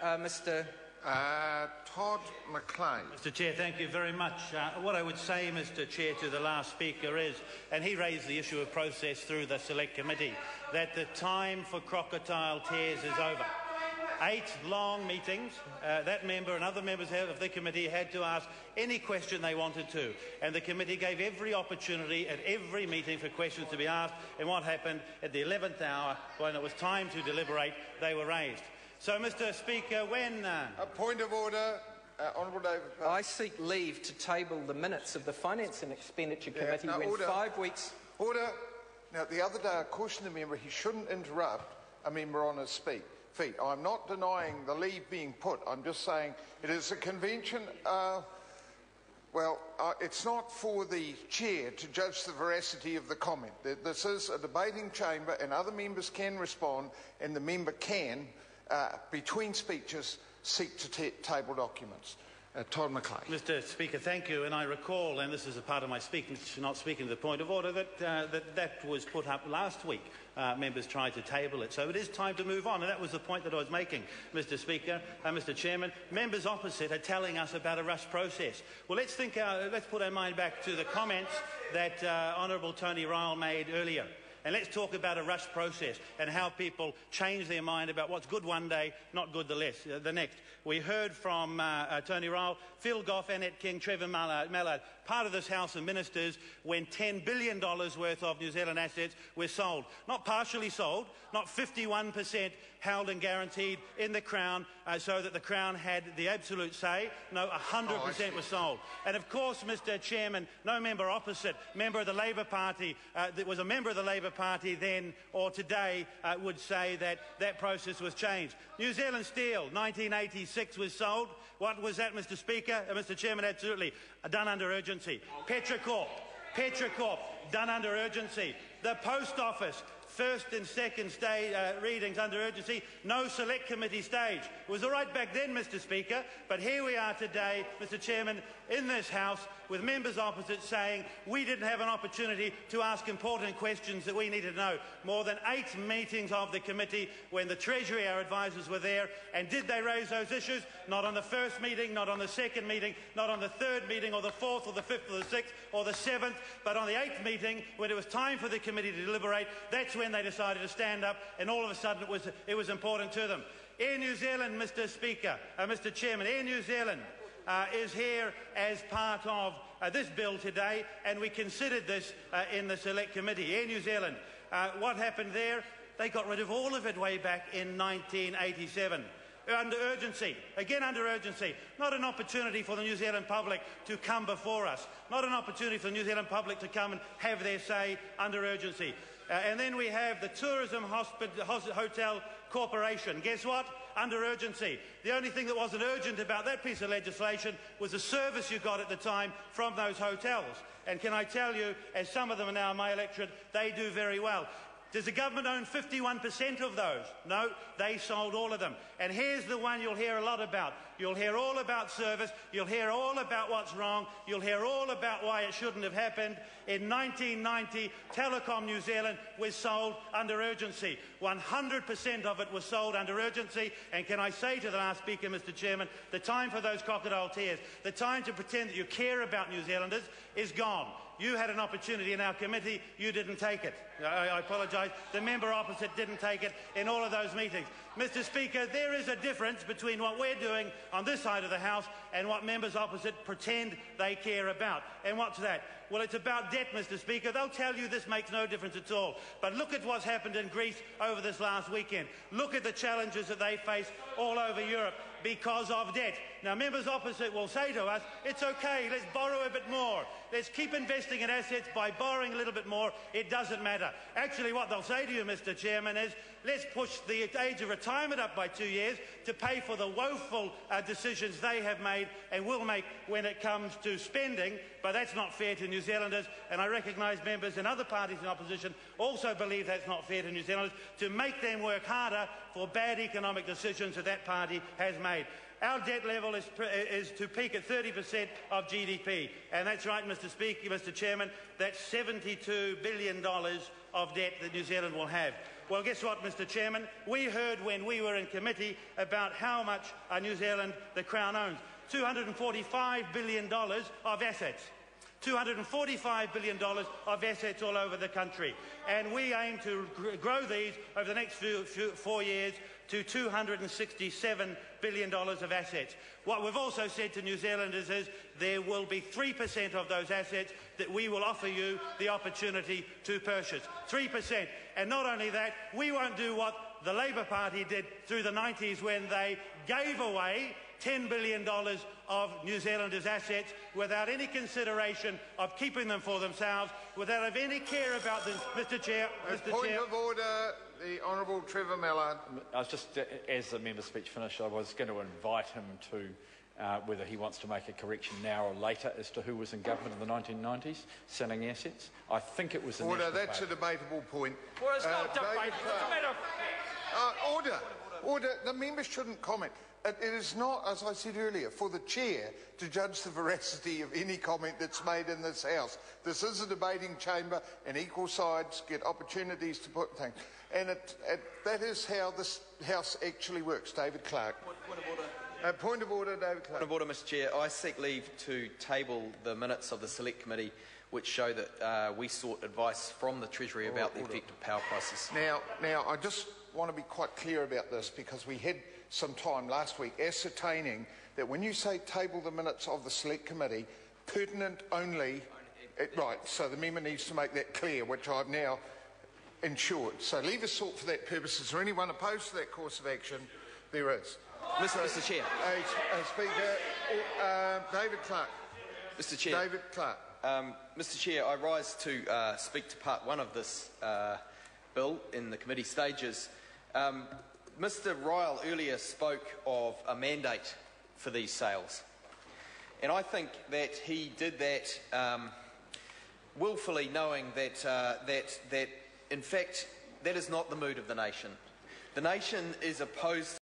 Uh, Mr. Uh, Todd McClay. Mr Chair, thank you very much. Uh, what I would say, Mr Chair, to the last speaker is, and he raised the issue of process through the Select Committee, that the time for crocodile tears is over. Eight long meetings. Uh, that member and other members of the committee had to ask any question they wanted to. And the committee gave every opportunity at every meeting for questions to be asked. And what happened at the 11th hour, when it was time to deliberate, they were raised. So, Mr Speaker, when... Uh... A point of order. Uh, Honourable David I seek leave to table the minutes of the Finance and Expenditure Yeah, Committee no, when order. five weeks... Order. Now, the other day I cautioned the member he shouldn't interrupt a member on his speak, feet. I'm not denying the leave being put. I'm just saying it is a convention. Uh, well, uh, it's not for the chair to judge the veracity of the comment. This is a debating chamber, and other members can respond, and the member can, uh, between speeches, seek to ta table documents. Uh, Todd McClay. Mr Speaker, thank you. And I recall, and this is a part of my speaking, not speaking to the point of order, that uh, that, that was put up last week. Uh, members tried to table it. So it is time to move on. And that was the point that I was making, Mr Speaker, uh, Mr Chairman. Members opposite are telling us about a rush process. Well, let's, think, uh, let's put our mind back to the comments that uh, Honourable Tony Ryall made earlier. And let's talk about a rush process and how people change their mind about what's good one day, not good the, less, uh, the next. We heard from uh, uh, Tony Ryall, Phil Goff, Annette King, Trevor Mallard, Mallard, part of this House of Ministers when $10 billion worth of New Zealand assets were sold. Not partially sold, not 51% held and guaranteed in the Crown uh, so that the Crown had the absolute say. No, 100% was sold. And of course, Mr Chairman, no member opposite, member of the Labour Party, uh, that was a member of the Labour Party then or today, uh, would say that that process was changed. New Zealand Steel, 1986 was sold. What was that, Mr Speaker? Uh, Mr Chairman, absolutely. Uh, done under urgency. Petrocorp, Petrocorp, done under urgency. The Post Office, first and second stage uh, readings under urgency, no select committee stage. It was all right back then, Mr Speaker, but here we are today, Mr Chairman, in this House with members opposite saying we didn't have an opportunity to ask important questions that we needed to know. More than eight meetings of the committee when the Treasury, our advisers, were there. And did they raise those issues? Not on the first meeting, not on the second meeting, not on the third meeting, or the fourth, or the fifth, or the sixth, or the seventh, but on the eighth meeting when it was time for the committee to deliberate. That's when they decided to stand up, and all of a sudden it was, it was important to them. Air New Zealand, Mr Speaker, uh, Mr Chairman, Air New Zealand uh, is here as part of uh, this bill today, and we considered this uh, in the Select Committee. Air New Zealand, uh, what happened there? They got rid of all of it way back in 1987 under urgency, again under urgency, not an opportunity for the New Zealand public to come before us, not an opportunity for the New Zealand public to come and have their say under urgency. Uh, and then we have the Tourism Hotel Corporation. Guess what? Under urgency. The only thing that wasn't urgent about that piece of legislation was the service you got at the time from those hotels. And can I tell you, as some of them are now in my electorate, they do very well. Does the government own 51% of those? No, they sold all of them. And here's the one you'll hear a lot about. You'll hear all about service. You'll hear all about what's wrong. You'll hear all about why it shouldn't have happened. In 1990, Telecom New Zealand was sold under urgency. 100% of it was sold under urgency. And can I say to the last speaker, Mr Chairman, the time for those crocodile tears, the time to pretend that you care about New Zealanders is gone. You had an opportunity in our committee, you didn't take it. I, I The member opposite didn't take it in all of those meetings. Mr Speaker, there is a difference between what we're doing on this side of the House and what members opposite pretend they care about. And what's that? Well, it's about debt, Mr Speaker. They'll tell you this makes no difference at all. But look at what's happened in Greece over this last weekend. Look at the challenges that they face all over Europe because of debt. Now, members opposite will say to us, it's okay, let's borrow a bit more. Let's keep investing in assets by borrowing a little bit more. It doesn't matter. Actually, what they'll say to you, Mr Chairman, is let's push the age of retirement up by two years to pay for the woeful uh, decisions they have made and will make when it comes to spending. But that's not fair to New Zealanders, and I recognise members in other parties in opposition also believe that's not fair to New Zealanders to make them work harder for bad economic decisions that that party has made. Our debt level is, is to peak at 30% of GDP. And that's right, Mr. Speaker, Mr. Chairman, that's $72 billion of debt that New Zealand will have. Well, guess what, Mr Chairman? We heard when we were in committee about how much uh, New Zealand the Crown owns. $245 billion of assets. $245 billion of assets all over the country. And we aim to grow these over the next few, few, four years to $267 billion of assets. What we've also said to New Zealanders is there will be 3% of those assets that we will offer you the opportunity to purchase. 3%. And not only that, we won't do what the Labour Party did through the 90s when they gave away $10 billion of New Zealanders' assets without any consideration of keeping them for themselves, without any care about them. Mr Chair, Mr Point Chair. of order, the Honourable Trevor Mallard. I was just, uh, as the member's speech finished, I was going to invite him to uh, whether he wants to make a correction now or later as to who was in government in the 1990s selling assets. I think it was the Order, National that's a debatable point. Well, it's Uh, not debatable. It's a matter of Uh, order, order. The members shouldn't comment. It, is not, as I said earlier, for the chair to judge the veracity of any comment that's made in this house. This is a debating chamber, and equal sides get opportunities to put things. And it, it, that is how this house actually works. David Clark. Point of order. Uh, point of order, David Clark. Point of order, Mr Chair. I seek leave to table the minutes of the Select Committee which show that uh, we sought advice from the Treasury about the effect of power prices. Now, now, I just want to be quite clear about this because we had some time last week ascertaining that when you say table the minutes of the select committee, pertinent only. It, right, so the member needs to make that clear, which I've now ensured. So leave us sort for that purpose. Is there anyone opposed to that course of action? There is. Mr, Mr Chair. Uh, Speaker, uh, David Clark. Mr Chair. David Clark. Um, Mr Chair, I rise to uh, speak to part one of this uh, bill in the committee stages. Um, Mr Ryall earlier spoke of a mandate for these sales. And I think that he did that um, willfully knowing that, uh, that, that, in fact, that is not the mood of the nation. The nation is opposed